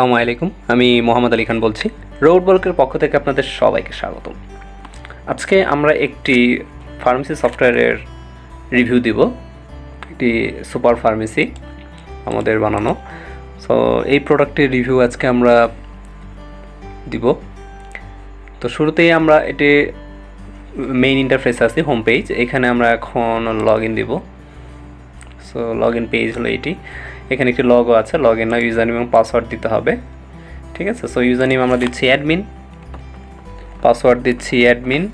আসসালামু আলাইকুম, আমি মোহাম্মদ আলী খান বলছি। রোড বলকের পক্ষ থেকে আপনাদের সবাইকে স্বাগতম। আজকে আমরা একটি ফার্মেসি সফটওয়্যারের রিভিউ দিব। একটি সুপার ফার্মেসি আমাদের বানানো। সো এই প্রোডাক্টের রিভিউ আজকে আমরা দিব। তো শুরুতেই আমরা এটি মেইন ইন্টারফেস আছে হোম পেজ এখানে আমরা এখন লগ ইন দিব। সো লগ ইন পেজ হলো এটি। এখানে একটি লগও আছে লগ ইন ইউজার নেম এবং পাসওয়ার্ড দিতে হবে। ঠিক আছে? সো ইউজার নেম আমরা দিচ্ছি অ্যাডমিন পাসওয়ার্ড দিচ্ছি অ্যাডমিন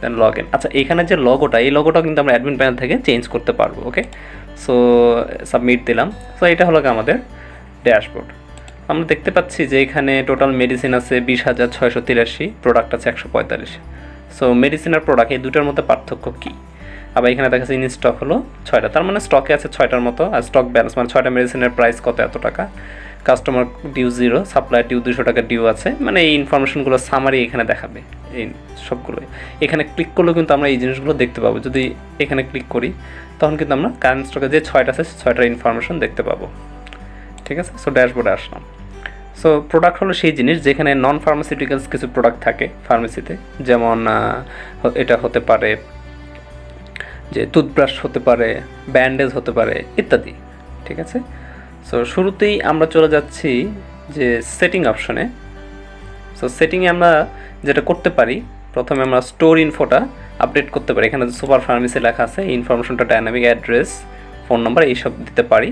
দেন লগ ইন আচ্ছা এখানে যে লগোটা এই লগোটা কিন্তু আমরা অ্যাডমিন প্যানেল থেকে চেঞ্জ করতে পারব ওকে সো সাবমিট দিলাম। সো এটা হলো আমাদের ড্যাশবোর্ড আমরা দেখতে পাচ্ছি যে এখানে টোটাল মেডিসিন আছে বিশ হাজার ছয়শো তিরাশি প্রোডাক্ট আছে একশো পঁয়তাল্লিশ। সো মেডিসিন আর প্রোডাক্ট এই দুটার মধ্যে পার্থক্য কী? আবার এখানে দেখা যাচ্ছে ইন স্টক হলো ছয়টা। তার মানে স্টকে আছে ছয়টার মতো, আর স্টক ব্যালেন্স মানে ছয়টা মেডিসিনের প্রাইস কত, এত টাকা? Customer due zero supply due দুশো টাকা ডিউ আছে। মানে এই ইনফরমেশনগুলো সামারি এখানে দেখাবে, এই সবগুলোই। এখানে ক্লিক করলেও কিন্তু আমরা এই জিনিসগুলো দেখতে পাবো। যদি এখানে ক্লিক করি, তখন কিন্তু আমরা কারেন্ট স্টকে যে ছয়টা আছে ছয়টার ইনফরমেশন দেখতে পাবো। ঠিক আছে? সো ড্যাশবোর্ডে আসলাম। সো প্রোডাক্ট হলো সেই জিনিস যেখানে নন ফার্মাসিউটিক্যালস কিছু প্রোডাক্ট থাকে ফার্মেসিতে যেমন এটা হতে পারে যে টুথব্রাশ হতে পারে ব্যান্ডেজ হতে পারে, ইত্যাদি, ঠিক আছে? সো শুরুতেই আমরা চলে যাচ্ছি যে সেটিং অপশনে সো সেটিংয়ে আমরা যেটা করতে পারি, প্রথমে আমরা স্টোর ইনফোটা আপডেট করতে পারি। এখানে সুপার ফার্মেসি লেখা আছে ইনফরমেশনটা ডাইনামিক অ্যাড্রেস ফোন নাম্বার এইসব দিতে পারি।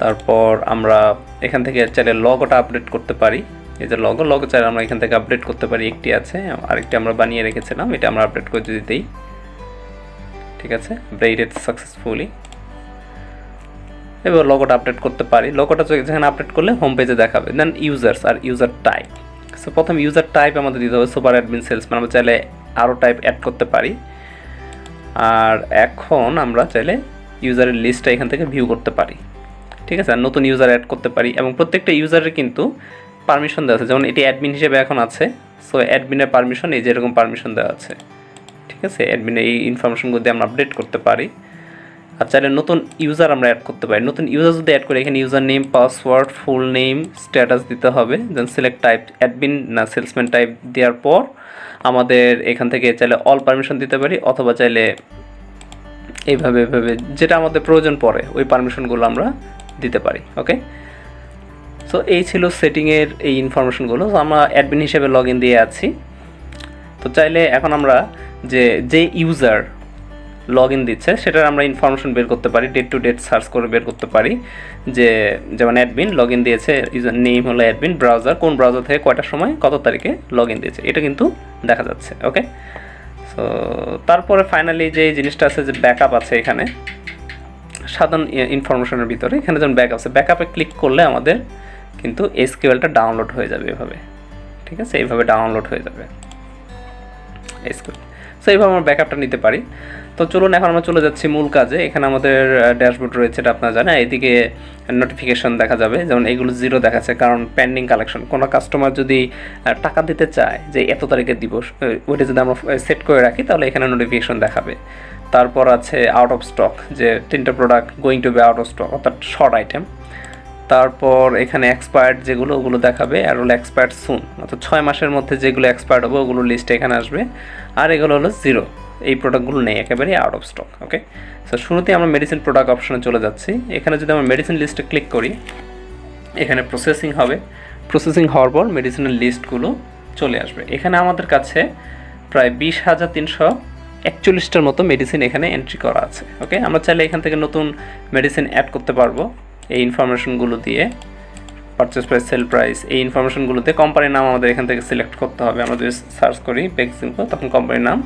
তারপর আমরা এখান থেকে চাইলে লগোটা আপডেট করতে পারি। এই যে লগো লগো চাইলে আমরা এখান থেকে আপডেট করতে পারি। একটি আছে, আরেকটি আমরা বানিয়ে রেখেছিলাম, এটা আমরা আপডেট করে যদি দিই। ঠিক আছে? ব্রেইডেড সাকসেসফুলি এবার লগোটা আপডেট করতে পারি। লগোটা যেখানে আপডেট করলে হোম পেজে দেখাবে। দেন ইউজার্স আর ইউজার টাইপ সো প্রথম ইউজার টাইপ আমাদের দিতে হবে সুপার অ্যাডমিন সেলসম্যান আমরা চাইলে আরও টাইপ অ্যাড করতে পারি। আর এখন আমরা চাইলে ইউজারের লিস্টটা এখান থেকে ভিউ করতে পারি। ঠিক আছে? আর নতুন ইউজার অ্যাড করতে পারি। এবং প্রত্যেকটা ইউজারের কিন্তু পারমিশন দেওয়া আছে। যেমন এটি অ্যাডমিন হিসেবে এখন আছে। সো অ্যাডমিনের পারমিশন এই যেরকম পারমিশন দেওয়া আছে। ঠিক আছে অ্যাডমিনের এই ইনফরমেশনগুলো দিয়ে আমরা আপডেট করতে পারি। আর চাইলে নতুন ইউজার আমরা অ্যাড করতে পারি। নতুন ইউজার যদি অ্যাড করি, এখানে user name password full name status দিতে হবে। দেন সিলেক্ট টাইপ অ্যাডমিন না সেলসম্যান টাইপ দেওয়ার পর আমাদের এখান থেকে চাইলে অল পারমিশন দিতে পারি। অথবা চাইলে এইভাবে এভাবে যেটা আমাদের প্রয়োজন পড়ে, ওই পারমিশনগুলো আমরা দিতে পারি ওকে সো এই ছিল সেটিংয়ের এই ইনফরমেশনগুলো আমরা অ্যাডমিন হিসেবে লগ ইন দিয়ে আছি। তো চাইলে এখন আমরা যে যে ইউজার লগ ইন দিচ্ছে, সেটার আমরা ইনফরমেশন বের করতে পারি ডেট টু ডেট সার্চ করে বের করতে পারি। যে, যেমন অ্যাডমিন লগ ইন দিয়েছে ইউজার নেম হলো অ্যাডমিন ব্রাউজার কোন ব্রাউজার থেকে কয়টার সময়, কত তারিখে লগ ইন দিয়েছে, এটা কিন্তু দেখা যাচ্ছে ওকে সো তারপরে ফাইনালি যে জিনিসটা আছে যে ব্যাকআপ আছে এখানে, সাধারণ ইনফরমেশনের ভিতরে, এখানে যেমন ব্যাকআপ আছে ব্যাকআপে ক্লিক করলে আমাদের কিন্তু এসকিউএলটা ডাউনলোড হয়ে যাবে এভাবে, ঠিক আছে? এইভাবে ডাউনলোড হয়ে যাবে এসকিউএল সো এইভাবে আমরা ব্যাকআপটা নিতে পারি। তো চলুন, এখন আমরা চলে যাচ্ছি মূল কাজে। এখানে আমাদের ড্যাশবোর্ড রয়েছে, এটা আপনারা জানেন। এদিকে নোটিফিকেশন দেখা যাবে। যেমন এগুলো জিরো দেখাচ্ছে, কারণ পেন্ডিং কালেকশন কোনো কাস্টমার যদি টাকা দিতে চায় যে এত তারিখের দিবস ওইটা যদি আমরা সেট করে রাখি, তাহলে এখানে নোটিফিকেশন দেখাবে। তারপর আছে আউট অফ স্টক যে তিনটা product going to be out of stock অর্থাৎ শর্ট আইটেম তারপর এখানে এক্সপায়ার্ড যেগুলো, ওগুলো দেখাবে, আর হলো এক্সপায়ার্ড সুন অর্থাৎ ছয় মাসের মধ্যে যেগুলো এক্সপায়ার্ড হবে ওগুলো লিস্টে এখানে আসবে। আর এগুলো হলো জিরো এই প্রোডাক্টগুলো নেই, একেবারেই out of stock okay so শুরুতেই আমরা মেডিসিন প্রোডাক্ট অপশনে চলে যাচ্ছি। এখানে যদি আমরা মেডিসিন লিস্টে ক্লিক করি, এখানে প্রসেসিং হবে। প্রসেসিং হওয়ার পর মেডিসিনের লিস্টগুলো চলে আসবে। এখানে আমাদের কাছে প্রায় বিশ হাজার তিনশো একচল্লিশটার মতো মেডিসিন এখানে এন্ট্রি করা আছে ওকে আমরা চাইলে এখান থেকে নতুন মেডিসিন অ্যাড করতে পারব। এই ইনফরমেশনগুলো দিয়ে পারচেস প্রাইস সেল প্রাইস এই ইনফরমেশনগুলোতে কোম্পানির নাম আমাদের এখান থেকে সিলেক্ট করতে হবে। আমরা যদি সার্চ করি বেক্সিমকো তখন কোম্পানির নাম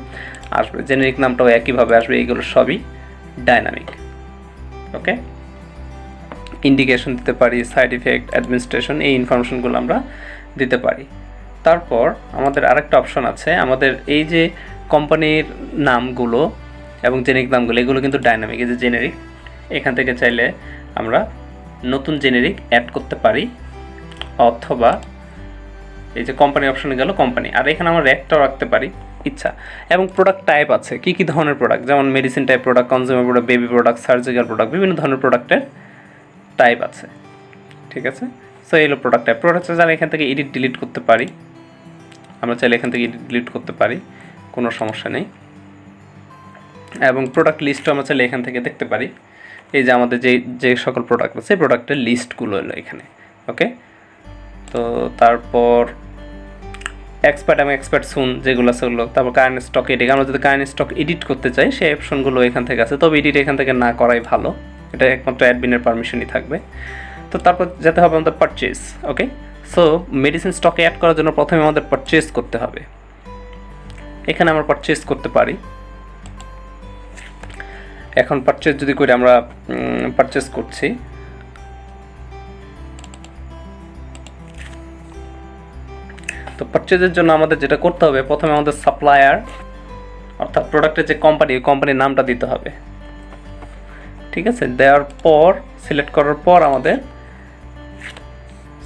আসবে। জেনেরিক নামটাও একইভাবে আসবে, এইগুলো সবই ডাইনামিক ওকে ইন্ডিকেশন দিতে পারি সাইড ইফেক্ট অ্যাডমিনিস্ট্রেশন এই ইনফরমেশনগুলো আমরা দিতে পারি। তারপর আমাদের আরেকটা অপশন আছে, আমাদের এই যে কোম্পানির নামগুলো এবং জেনেরিক নামগুলো, এগুলো কিন্তু ডাইনামিক এই যে জেনেরিক এখান থেকে চাইলে আমরা নতুন জেনেরিক অ্যাড করতে পারি, অথবা এই যে কোম্পানি অপশনে গেল কোম্পানি আর এখানে আমরা র্যাকটাও রাখতে পারি, ইচ্ছা। এবং প্রোডাক্ট টাইপ আছে, কী কী ধরনের প্রোডাক্ট যেমন medicine type product consumer product baby product surgical product বিভিন্ন ধরনের প্রোডাক্টের টাইপ আছে। ঠিক আছে? সো এই হলো প্রোডাক্ট টাইপ প্রোডাক্ট চাইলে এখান থেকে এডিট ডিলিট করতে পারি। আমরা চাইলে এখান থেকে এডিট ডিলিট করতে পারি, কোনো সমস্যা নেই। এবং প্রোডাক্ট লিস্টও আমরা চাইলে এখান থেকে দেখতে পারি। এই যে আমাদের যে যে সকল প্রোডাক্ট আছে প্রোডাক্টের লিস্টগুলো এলো এখানে ওকে তো তারপর এক্সপার্ট আমি এক্সপার্ট সুন যেগুলো আছে ওগুলো, তারপর কারেন্ট স্টক এডিট আমরা যদি কারেন্ট স্টক এডিট করতে চাই, সেই অপশনগুলো এখান থেকে আছে, তবে এডিট এখান থেকে না করাই ভালো, এটা একমাত্র অ্যাডমিনের পারমিশনই থাকবে। তো তারপর যেতে হবে আমাদের পারচেস ওকে সো মেডিসিন স্টকে অ্যাড করার জন্য প্রথমে আমাদের পারচেস করতে হবে। এখানে আমরা পারচেস করতে পারি। এখন পারচেস যদি করি আমরা পারচেস করছি। তো পারচেজের জন্য আমাদের যেটা করতে হবে, প্রথমে আমাদের সাপ্লায়ার অর্থাৎ প্রোডাক্টের যে কোম্পানি ওই কোম্পানির নামটা দিতে হবে। ঠিক আছে? দেওয়ার পর সিলেক্ট করার পর আমাদের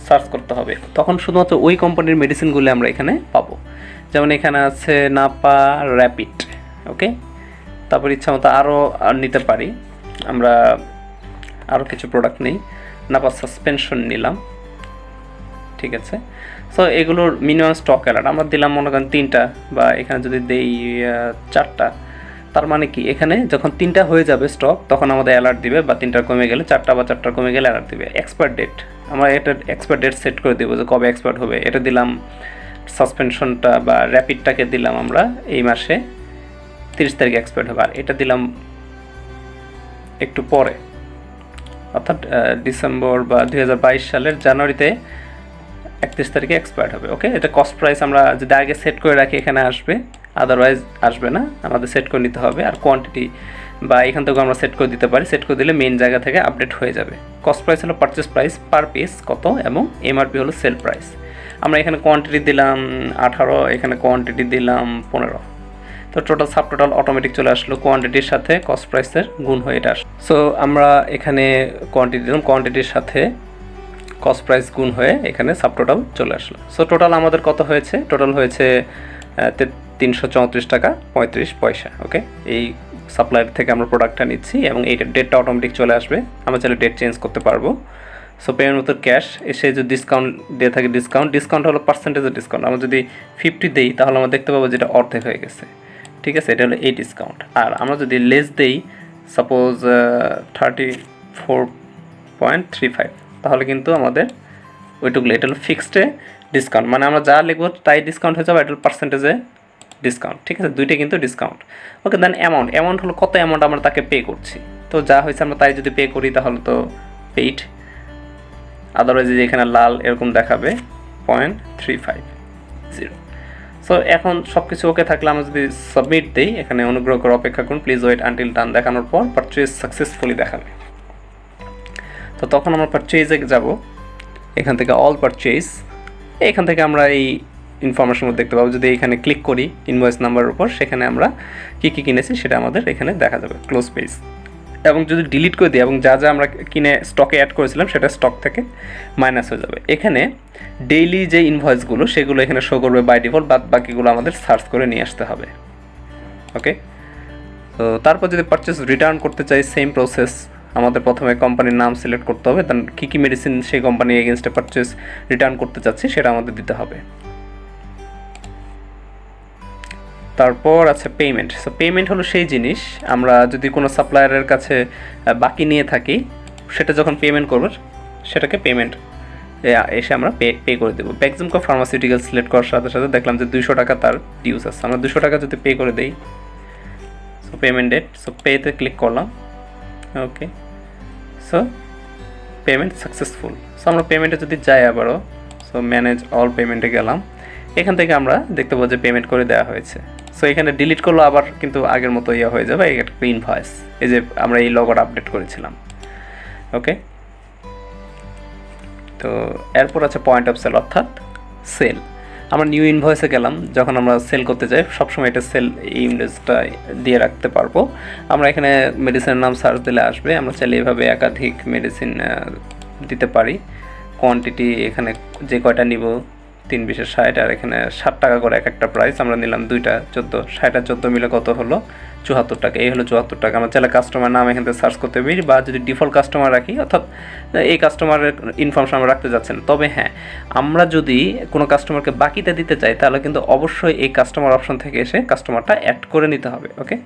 সার্চ করতে হবে। তখন শুধুমাত্র ওই কোম্পানির মেডিসিনগুলো আমরা এখানে পাবো। যেমন এখানে আছে নাপা র্যাপিড ওকে তারপর ইচ্ছা মতো আরও নিতে পারি। আমরা আরও কিছু প্রোডাক্ট নেই। নাপা সাসপেনশন নিলাম। ঠিক আছে? সো এগুলোর মিনিমাম স্টক অ্যালার্ট আমরা দিলাম মনে করেন তিনটা বা এখানে যদি দেই চারটা, তার মানে কি? এখানে যখন তিনটা হয়ে যাবে স্টক তখন আমাদের অ্যালার্ট দিবে বা তিনটা কমে গেলে চারটা বা চারটা কমে গেলে অ্যালার্ট দিবে। এক্সপায়ার ডেট আমরা এটা এক্সপায়ার ডেট সেট করে দেবো যে কবে এক্সপায়ার হবে। এটা দিলাম সাসপেনশনটা বা র্যাপিডটাকে দিলাম আমরা এই মাসে। তিরিশ তারিখে এক্সপায়ার হবে। আর এটা দিলাম একটু পরে। অর্থাৎ ডিসেম্বর বা দু হাজার বাইশ সালের জানুয়ারিতে একত্রিশ তারিখে এক্সপায়ার হবে ওকে এটা কস্ট প্রাইস আমরা যদি আগে সেট করে রাখি, এখানে আসবে। আদারওয়াইজ আসবে না। আমাদের সেট করে নিতে হবে। আর কোয়ান্টিটি বা এখান থেকেও আমরা সেট করে দিতে পারি। সেট করে দিলে মেন জায়গা থেকে আপডেট হয়ে যাবে। কস্ট প্রাইস হলো পারচেস প্রাইস পার পিস কত এবং এমআরপি হলো সেল প্রাইস আমরা এখানে কোয়ান্টিটি দিলাম আঠারো, এখানে কোয়ান্টিটি দিলাম পনেরো। তো টোটাল সাব টোটাল অটোমেটিক চলে আসলো কোয়ান্টিটির সাথে কস্ট প্রাইসের গুণ হয়ে এটা সো আমরা এখানে কোয়ান্টিটি দিলাম কোয়ান্টিটির সাথে কস্ট প্রাইস গুণ হয়ে এখানে সাব টোটাল চলে আসলো। সো টোটাল আমাদের কত হয়েছে? টোটাল হয়েছে তিনশো চৌত্রিশ টাকা, পঁয়ত্রিশ পয়সা ওকে এই সাপ্লাইয়ের থেকে আমরা প্রোডাক্টটা নিচ্ছি এবং এই ডেটটা অটোমেটিক চলে আসবে। আমরা চাইলে ডেট চেঞ্জ করতে পারব। সো পেমেন্ট মতো ক্যাশ এসে যদি ডিসকাউন্ট দিয়ে থাকে ডিসকাউন্ট ডিসকাউন্ট হলো পার্সেন্টেজের ডিসকাউন্ট আমরা যদি ফিফটি দিই, তাহলে আমরা দেখতে পাবো যেটা অর্ধেক হয়ে গেছে। ঠিক আছে? এটা হলো এই ডিসকাউন্ট আর আমরা যদি লেস দেই suppose thirty four point three five তাহলে কিন্তু আমাদের ওইটুকুলো, এটা হলো ফিক্সডে ডিসকাউন্ট মানে আমরা যা লিখব তাই ডিসকাউন্ট হয়ে যাবে, এটা পার্সেন্টেজে ডিসকাউন্ট ঠিক আছে? দুইটা কিন্তু discount okay then amount amount হলো কত অ্যামাউন্ট আমরা তাকে পে করছি? তো যা হয়েছে আমরা তাই যদি পে করি, তাহলে তো পেইড আদারওয়াইজ এখানে লাল এরকম দেখাবে point three five zero so এখন সব কিছু ওকে থাকলে আমরা যদি সাবমিট দিই, এখানে অনুগ্রহ করে অপেক্ষা করুন প্লিজ ওয়েট আনটিল টান দেখানোর পর পারচেজ সাকসেসফুলি দেখাবে। তো তখন আমরা পারচেজে যাব। এখান থেকে অল পারচেজ এখান থেকে আমরা এই ইনফরমেশনগুলো দেখতে পাবো। যদি এখানে ক্লিক করি ইনভয়েস নাম্বারের উপর, সেখানে আমরা কী কী কিনেছি সেটা আমাদের এখানে দেখা যাবে ক্লোজ পেজ এবং যদি ডিলিট করে দিই এবং যা যা আমরা কিনে স্টকে অ্যাড করেছিলাম, সেটা স্টক থেকে মাইনাস হয়ে যাবে। এখানে ডেইলি যে ইনভয়েসগুলো সেগুলো এখানে শো করবে বাই ডিফল্ট বাদ বাকিগুলো আমাদের সার্চ করে নিয়ে আসতে হবে। ওকে তো তারপর যদি পারচেস রিটার্ন করতে চাই সেম প্রসেস আমাদের প্রথমে কোম্পানির নাম সিলেক্ট করতে হবে দেন কী কী মেডিসিন সেই কোম্পানি এগেনস্টে পারচেস রিটার্ন করতে চাচ্ছি, সেটা আমাদের দিতে হবে। তারপর আছে পেমেন্ট সো পেমেন্ট হলো সেই জিনিস, আমরা যদি কোনো সাপ্লায়ারের কাছে বাকি নিয়ে থাকি, সেটা যখন পেমেন্ট করবে, সেটাকে পেমেন্ট এসে আমরা পে পে করে দেবো। ব্যাকজুমকো ফার্মাসিউটিক্যাল সিলেক্ট করার সাথে সাথে দেখলাম যে দুশো টাকা তার ডিউস আছে। আমরা দুশো টাকা যদি পে করে দিই সো পেমেন্ট ডেট সো পেতে ক্লিক করলাম okay so payment successful so আমরা পেমেন্টে যদি যাই আবারও সো ম্যানেজ অল পেমেন্টে গেলাম, এখান থেকে আমরা দেখতে পাবো যে পেমেন্ট করে দেওয়া হয়েছে। সো এখানে ডিলিট করল, আবার কিন্তু আগের মতো ইয়ে হয়ে যাবে, একটা ইনভয়েস এই যে আমরা এই লগটা আপডেট করেছিলাম। ওকে তো, এরপর আছে পয়েন্ট অফ সেল অর্থাৎ সেল আমরা নিউ ইনভয়েসে গেলাম, যখন আমরা সেল করতে যাই, সবসময় এটা সেল এই ইমেজটা দিয়ে রাখতে পারব। আমরা এখানে মেডিসিনের নাম সার্চ দিলে আসবে, আমরা চাইলে এভাবে একাধিক মেডিসিন দিতে পারি। কোয়ান্টিটি এখানে যে কয়টা নিব তিন বিশের ষাট আর এখানে ষাট টাকা করে এক একটা প্রাইস আমরা নিলাম দুইটা চোদ্দ ষাট আর চোদ্দ মিলে কত হলো? চুয়াত্তর টাকা, এই হলো চুয়াত্তর টাকা। আমরা চাইলে কাস্টমার নাম এখান থেকে সার্চ করতে পারি বা যদি ডিফল্ট কাস্টমার রাখি, অর্থাৎ এই কাস্টমারের ইনফরমেশন আমরা রাখতে যাচ্ছেন তবে হ্যাঁ আমরা যদি কোনো কাস্টমারকে বাকিতে দিতে চাই, তাহলে কিন্তু অবশ্যই এই কাস্টমার অপশন থেকে এসে কাস্টমারটা অ্যাড করে নিতে হবে ওকে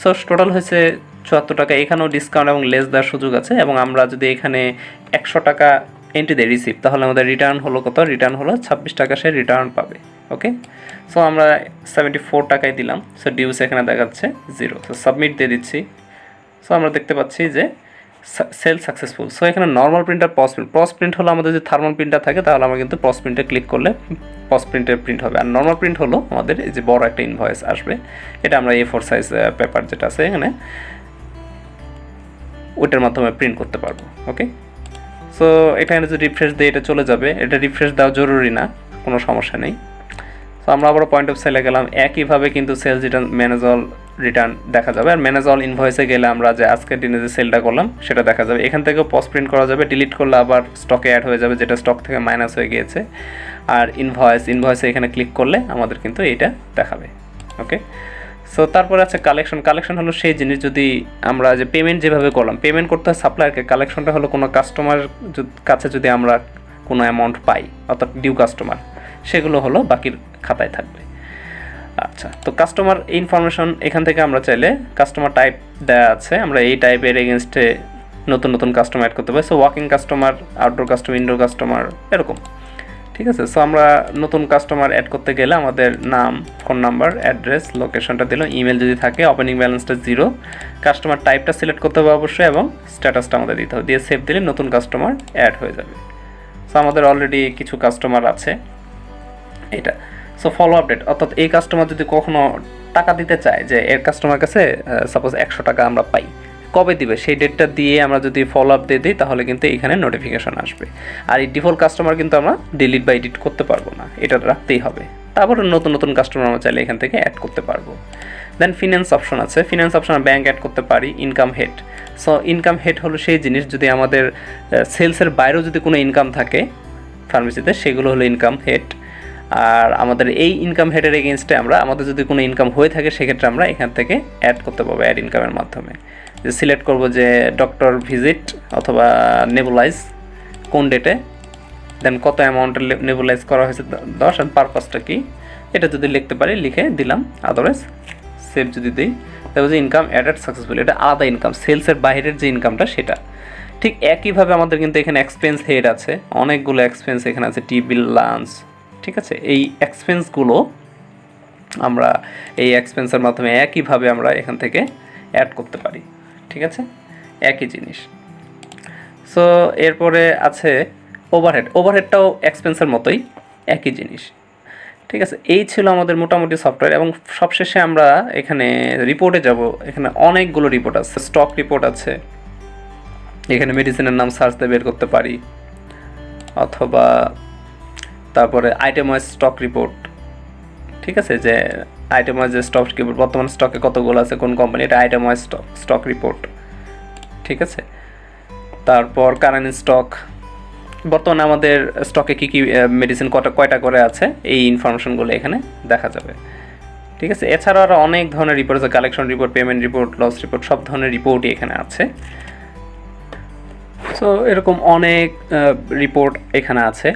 সো টোটাল হয়েছে চুয়াত্তর টাকা। এখানেও ডিসকাউন্ট এবং লেস দেওয়ার সুযোগ আছে, এবং আমরা যদি এখানে একশো টাকা এন্ট্রি দেয় রিসিভ তাহলে আমাদের রিটার্ন হলো কত? রিটার্ন হলো ছাব্বিশ টাকা সে রিটার্ন পাবে ওকে সো আমরা সেভেন্টি ফোর টাকায় দিলাম সো ডিউস এখানে দেখাচ্ছে জিরো সো সাবমিট দিয়ে দিচ্ছি। সো আমরা দেখতে পাচ্ছি যে সেল সাকসেসফুল সো এখানে normal printer POS print POS print হলো আমাদের যে থার্মাল প্রিন্টার থাকে, তাহলে আমরা কিন্তু পস প্রিন্টে ক্লিক করলে পস প্রিন্টের প্রিন্ট হবে। আর নর্মাল প্রিন্ট হলো আমাদের এই যে বড় একটা ইনভয়েস আসবে, এটা আমরা এ ফোর সাইজ পেপার যেটা আছে এখানে, ওইটার মাধ্যমে প্রিন্ট করতে পারব ওকে সো এখানে যদি রিফ্রেশ দিই এটা চলে যাবে, এটা রিফ্রেশ দেওয়া জরুরি না, কোনো সমস্যা নেই। সো আমরা আবার পয়েন্ট অফ সেলে গেলাম। একইভাবে কিন্তু sales return manage all return দেখা যাবে। আর ম্যানেজ অল ইনভয়েসে গেলে আমরা যে আজকের দিনে যে সেলটা করলাম, সেটা দেখা যাবে। এখান থেকেও পস্ট প্রিন্ট করা যাবে। ডিলিট করলে আবার স্টকে অ্যাড হয়ে যাবে, যেটা স্টক থেকে মাইনাস হয়ে গিয়েছে। আর ইনভয়েস ইনভয়েসে এখানে ক্লিক করলে আমাদের কিন্তু এইটা দেখাবে। ওকে সো তারপরে আছে কালেকশন কালেকশন হলো সেই জিনিস যদি আমরা যে পেমেন্ট যেভাবে করলাম পেমেন্ট করতে হয় সাপ্লায়ারকে কালেকশনটা হলো কোনো কাস্টমার কাছে যদি আমরা কোনো অ্যামাউন্ট পাই, অর্থাৎ ডিউ কাস্টমার সেগুলো হলো বাকির খাতায় থাকবে। আচ্ছা তো কাস্টমার ইনফরমেশন এখান থেকে আমরা চাইলে কাস্টমার টাইপ দেওয়া আছে। আমরা এই টাইপের এগেনস্টে নতুন নতুন কাস্টমার অ্যাড করতে পারি। So walking customer outdoor customer indoor customer এরকম। ঠিক আছে? সো আমরা নতুন কাস্টমার অ্যাড করতে গেলে আমাদের নাম ফোন নাম্বার অ্যাড্রেস লোকেশনটা দিল ইমেল যদি থাকে ওপেনিং ব্যালেন্সটা জিরো কাস্টমার টাইপটা সিলেক্ট করতে হবে অবশ্যই এবং স্ট্যাটাসটা আমাদের দিতে হবে। দিয়ে সেভ দিলে নতুন কাস্টমার অ্যাড হয়ে যাবে। সো আমাদের অলরেডি কিছু কাস্টমার আছে। এটা। সো ফলো আপডেট অর্থাৎ এই কাস্টমার যদি কখনো টাকা দিতে চায় যে, এর কাস্টমার কাছে সাপোজ একশো টাকা আমরা পাই। কবে দিবে? সেই ডেটটা দিয়ে আমরা যদি ফলো আপ দিয়ে দিই, তাহলে কিন্তু এখানে নোটিফিকেশন আসবে। আর এই ডিফল্ট কাস্টমার কিন্তু আমরা ডিলিট বা এডিট করতে পারব না। এটা রাখতেই হবে। তারপরে নতুন নতুন কাস্টমার আমরা চাইলে এখান থেকে অ্যাড করতে পারব। দেন ফিনান্স অপশন আছে। ফিনান্স অপশন ব্যাঙ্ক অ্যাড করতে পারি income head so income head হলো সেই জিনিস, যদি আমাদের সেলসের বাইরেও যদি কোনো ইনকাম থাকে ফার্মেসিতে সেগুলো হলো ইনকাম হেড আর আমাদের এই ইনকাম হেডের এগেনস্টে আমরা, আমাদের যদি কোনো ইনকাম হয়ে থাকে, সেক্ষেত্রে আমরা এখান থেকে অ্যাড করতে পারব অ্যাড ইনকামের মাধ্যমে। যে সিলেক্ট করব যে ডক্টর ভিজিট অথবা নেবুলাইজ কোন ডেটে দেন কত অ্যামাউন্টের নেবুলাইজ করা হয়েছে দশ আর পারপাসটা কী? এটা যদি লিখতে পারি, লিখে দিলাম আদারওয়াইজ সেভ যদি দিই তাহলে যে ইনকাম অ্যাডেড সাকসেসফুল এটা আলাদা ইনকাম সেলসের বাইরের যে ইনকামটা সেটা। ঠিক একইভাবে আমাদের কিন্তু এখানে এক্সপেন্স হেড আছে, অনেকগুলো এক্সপেন্স এখানে আছে টি বিল লাঞ্চ ঠিক আছে? এই এক্সপেন্সগুলো আমরা এই এক্সপেন্সের মাধ্যমে একইভাবে আমরা এখান থেকে অ্যাড করতে পারি। ঠিক আছে? একই জিনিস। সো এরপরে আছে ওভারহেড ওভারহেডটাও এক্সপেন্সের মতোই, একই জিনিস। ঠিক আছে? এই ছিল আমাদের মোটামুটি সফটওয়্যার এবং সবশেষে আমরা এখানে রিপোর্টে যাব। এখানে অনেকগুলো রিপোর্ট আছে। স্টক রিপোর্ট আছে। এখানে মেডিসিনের নাম সার্চ দিয়ে বের করতে পারি। অথবা তারপরে আইটেম ওয়াইজ স্টক রিপোর্ট ঠিক আছে? যে আইটেম ওয়াইজ যে স্টক রিপোর্ট বর্তমান স্টকে কতগুলো আছে? কোন কোম্পানি এটা item wise stock stock report ঠিক আছে? তারপর কারেন্ট স্টক বর্তমানে আমাদের স্টকে কী কী মেডিসিন কটা, কয়টা করে আছে? এই ইনফরমেশনগুলো এখানে দেখা যাবে। ঠিক আছে? এছাড়াও আরও অনেক ধরনের রিপোর্ট আছে। Collection report payment report loss report সব ধরনের রিপোর্টই এখানে আছে। সো এরকম অনেক রিপোর্ট এখানে আছে।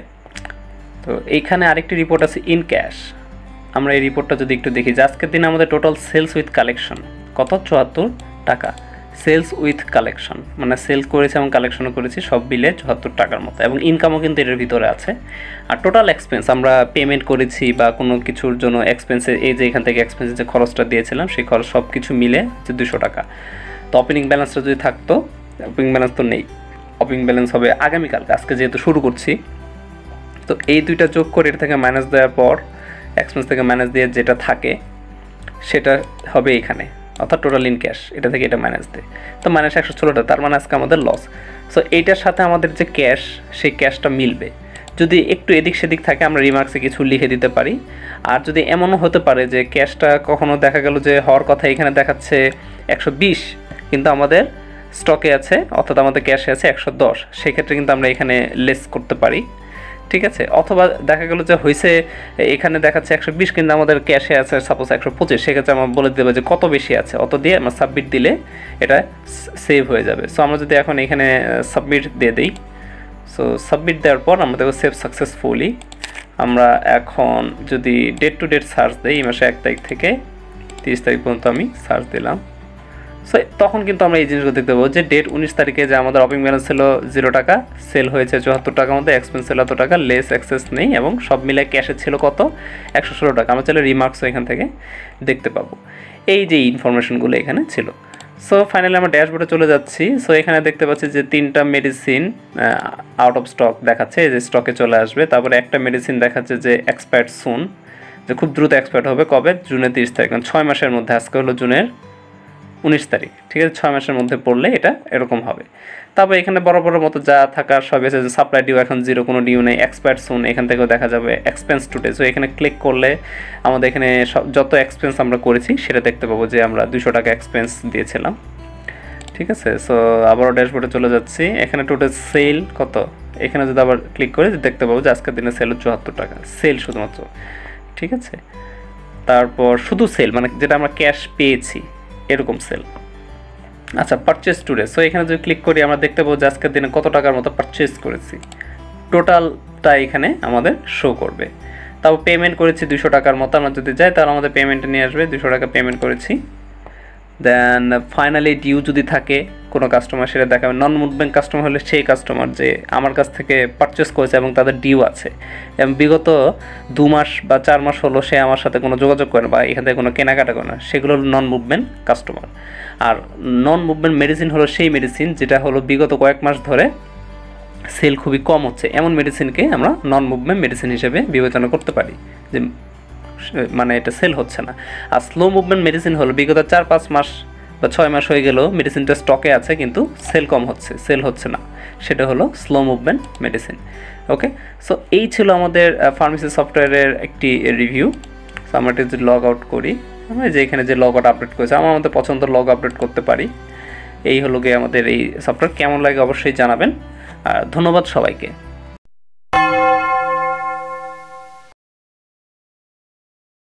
তো এইখানে আরেকটি রিপোর্ট আছে ইন ক্যাশ আমরা এই রিপোর্টটা যদি একটু দেখি, যে আজকের দিনে আমাদের টোটাল সেলস উইথ কালেকশন কত? চুয়াত্তর টাকা। সেলস উইথ কালেকশন মানে সেল করেছি এবং কালেকশনও করেছি, সব বিলে চুয়াত্তর টাকার মতো। এবং ইনকামও কিন্তু এর ভিতরে আছে। আর টোটাল এক্সপেন্স আমরা পেমেন্ট করেছি বা কোনো কিছুর জন্য এক্সপেন্সে এই যে এখান থেকে এক্সপেন্সের যে খরচটা দিয়েছিলাম, সেই খরচ সব কিছু মিলে যে দুশো টাকা। তো ওপেনিং ব্যালেন্সটা যদি থাকতো ওপেনিং ব্যালেন্স তো নেই। ওপেনিং ব্যালেন্স হবে আগামীকালকে, আজকে যেহেতু শুরু করছি, তো এই দুইটা যোগ করে এটা থেকে মাইনাস দেওয়ার পর এক্সপেন্স থেকে মাইনাস দিয়ে যেটা থাকে, সেটা হবে এখানে। অর্থাৎ টোটাল ইন ক্যাশ এটা থেকে এটা মাইনাস দেয় তো মাইনাস একশো ষোলোটা, তার মানে আজকে আমাদের লস সো এইটার সাথে আমাদের যে ক্যাশ সেই ক্যাশটা মিলবে। যদি একটু এদিক সেদিক থাকে, আমরা রিমার্কসে কিছু লিখে দিতে পারি। আর যদি এমনও হতে পারে যে ক্যাশটা কখনো দেখা গেল যে হওয়ার কথা এখানে দেখাচ্ছে একশো বিশ, কিন্তু আমাদের স্টকে আছে, অর্থাৎ আমাদের ক্যাশে আছে একশো দশ, সেক্ষেত্রে কিন্তু আমরা এখানে লেস করতে পারি। ঠিক আছে? অথবা দেখা গেলো যে হয়েছে এখানে দেখাচ্ছে একশো বিশ কিন্তু আমাদের ক্যাশে আছে সাপোজ একশো পঁচিশ, সেক্ষেত্রে আমরা বলে দেবো যে কত বেশি আছে? অত দিয়ে আমরা সাবমিট দিলে এটা সেভ হয়ে যাবে। সো আমরা যদি এখন এখানে সাবমিট দিয়ে দিই সো সাবমিট দেওয়ার পর আমরা সেভ সাকসেসফুলি আমরা এখন যদি ডেট টু ডেট সার্চ দিই, এই মাসে এক তারিখ থেকে তিরিশ তারিখ পর্যন্ত আমি সার্চ দিলাম। সো তখন কিন্তু আমরা এই জিনিসগুলো দেখতে পাবো যে ডেট উনিশ তারিখে যে আমাদের অপিং ব্যালেন্স ছিল জিরো টাকা সেল হয়েছে চুয়াত্তর টাকার মধ্যে এক্সপেন্স ছিল এত টাকা লেস অ্যাক্সেস নেই এবং সব মিলে ক্যাশে ছিল কত? একশো ষোলো টাকা। আমরা চাইলে রিমার্কসও এখান থেকে দেখতে পাবো। এই যে ইনফরমেশনগুলো এখানে ছিল। সো ফাইনালি আমরা ড্যাশবোর্ডে চলে যাচ্ছি। সো এখানে দেখতে পাচ্ছি যে তিনটা মেডিসিন আউট অফ স্টক দেখাচ্ছে। যে স্টকে চলে আসবে। তারপরে একটা মেডিসিন দেখাচ্ছে যে এক্সপায়ার্ড সুন যে খুব দ্রুত এক্সপায়ার্ড হবে। কবে? জুনের তিরিশ তারিখ। মানে ছয় মাসের মধ্যে। আজকে হলো জুনের উনিশ তারিখ, ঠিক আছে? ছয় মাসের মধ্যে পড়লে এটা এরকম হবে। তারপর এখানে বড় বড় মতো যা থাকার সব এসে সাপ্লাই ডিউ এখন জিরো কোনো ডিউ নেই এক্সপায়ার্ড সুন এখান থেকেও দেখা যাবে এক্সপেন্স টুডে সো এখানে ক্লিক করলে আমাদের এখানে সব যত এক্সপেন্স আমরা করেছি, সেটা দেখতে পাবো যে আমরা দুশো টাকা এক্সপেন্স দিয়েছিলাম। ঠিক আছে? সো আবারও ড্যাশবোর্ডে চলে যাচ্ছি। এখানে টোটাল সেল কত? এখানে যদি আবার ক্লিক করে দেখতে পাবো যে আজকের দিনে সেল চুয়াত্তর টাকা। সেল শুধুমাত্র। ঠিক আছে? তারপর শুধু সেল মানে যেটা আমরা ক্যাশ পেয়েছি এরকম সেল আচ্ছা পারচেস টুডে সো এখানে যদি ক্লিক করি, আমরা দেখতে পাবো যে আজকের দিনে কত টাকার মতো পারচেস করেছি। টোটালটা এখানে আমাদের শো করবে। তাও পেমেন্ট করেছি দুশো টাকার মতো। আমরা যদি যাই, তাহলে আমাদের পেমেন্টে নিয়ে আসবে। দুশো টাকা পেমেন্ট করেছি। দেন ফাইনালি ডিউ যদি থাকে কোনো কাস্টমার সেটা দেখাবে নন মুড মুভমেন্ট কাস্টমার হলে সেই কাস্টমার যে আমার কাছ থেকে পারচেস করেছে এবং তাদের ডিউ আছে। এবং বিগত দু মাস বা চার মাস হলো সে আমার সাথে কোনো যোগাযোগ করে না বা এখান থেকে কোনো কেনাকাটা করে না। সেগুলো হলো নন মুভমেন্ট কাস্টমার আর নন মুভমেন্ট মেডিসিন হলো সেই মেডিসিন যেটা হলো বিগত কয়েক মাস ধরে সেল খুবই কম হচ্ছে। এমন মেডিসিনকে আমরা নন মুভমেন্ট মেডিসিন হিসেবে বিবেচনা করতে পারি যে মানে এটা সেল হচ্ছে না। আর স্লো মুভমেন্ট মেডিসিন হলো বিগত চার পাঁচ মাস বা ছয় মাস হয়ে গেলেও মেডিসিনটা স্টকে আছে, কিন্তু সেল কম হচ্ছে সেল হচ্ছে না। সেটা হলো slow movement medicine okay so এই ছিল আমাদের ফার্মেসি সফটওয়্যারের একটি রিভিউ সো আমরা এটা যদি লগ আউট করি, আমরা যে এখানে যে লগ আউট আপডেট করেছে, আমার আমাদের পছন্দ লগ আপডেট করতে পারি। এই হলো গিয়ে আমাদের এই সফটওয়্যার কেমন লাগে অবশ্যই জানাবেন। আর ধন্যবাদ সবাইকে।